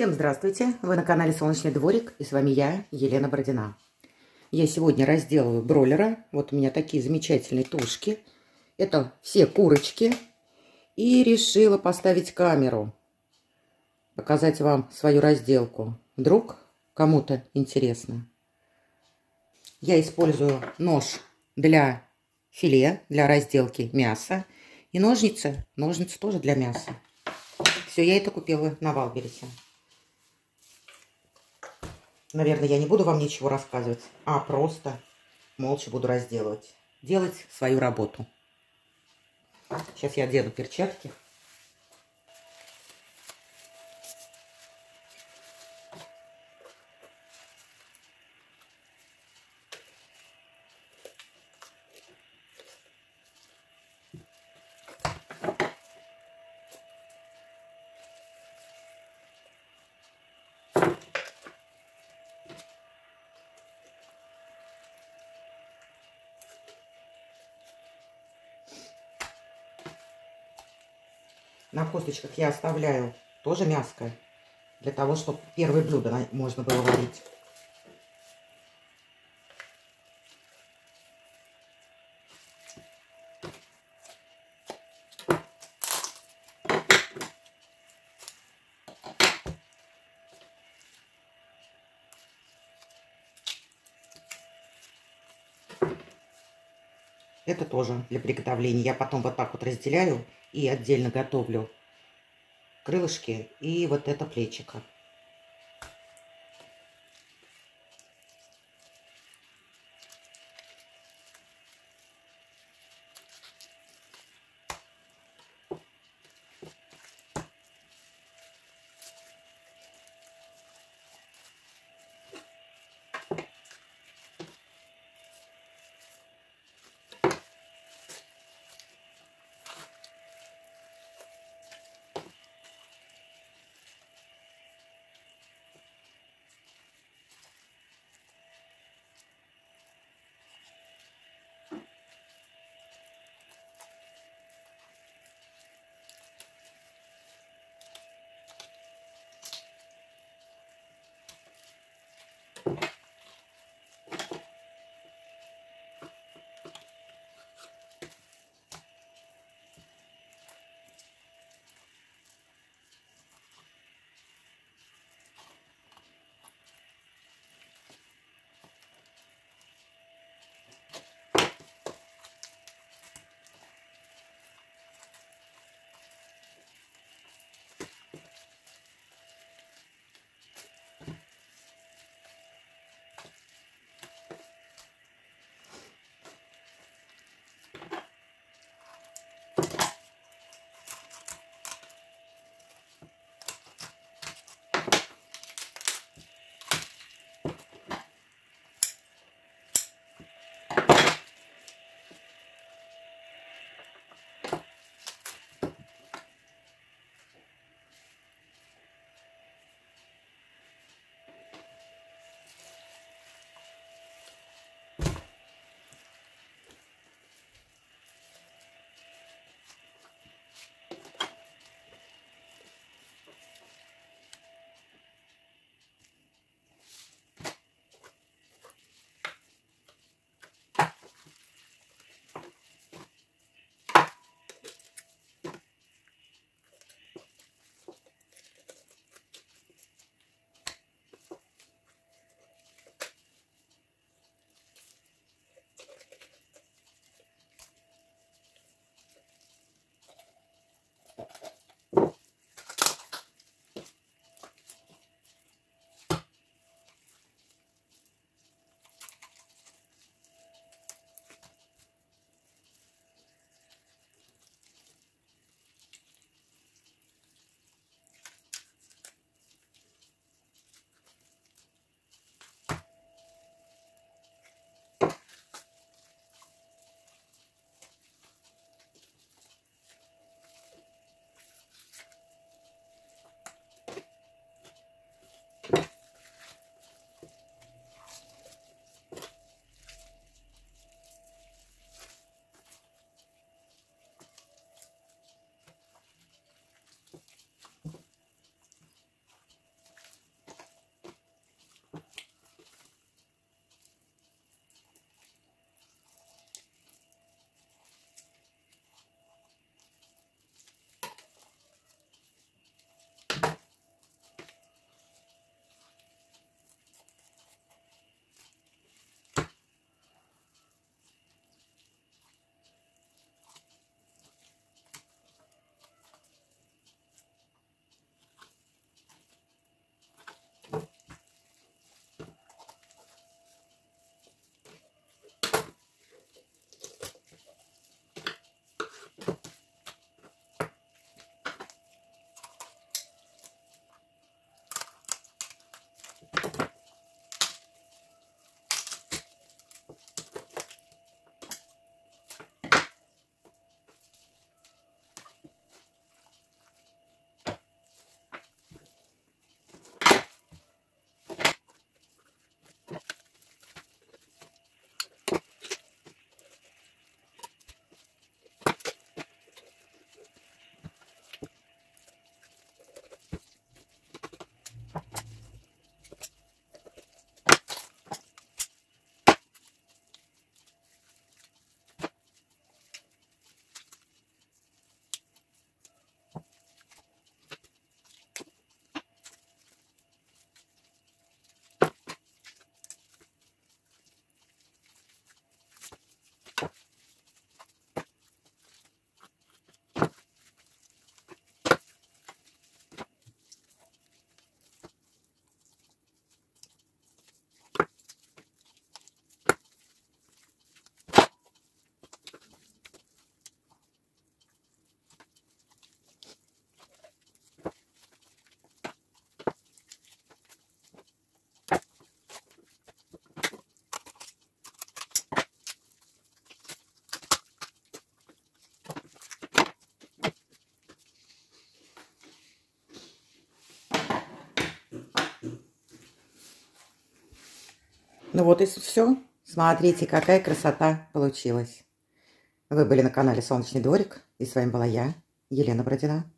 Всем здравствуйте! Вы на канале Солнечный дворик и с вами я, Елена Бородина. Я сегодня разделываю бройлера. Вот у меня такие замечательные тушки. Это все курочки. И решила поставить камеру. Показать вам свою разделку. Вдруг кому-то интересно. Я использую нож для филе, для разделки мяса. И ножницы. Ножницы тоже для мяса. Все, я это купила на Валбересе. Наверное, я не буду вам ничего рассказывать, а просто молча буду разделывать. Делать свою работу. Сейчас я одену перчатки. На косточках я оставляю тоже мяско, для того, чтобы первое блюдо можно было варить. Это тоже для приготовления. Я потом вот так вот разделяю и отдельно готовлю крылышки и вот это плечико. Ну вот и все. Смотрите, какая красота получилась. Вы были на канале Солнечный дворик. И с вами была я, Елена Бродина.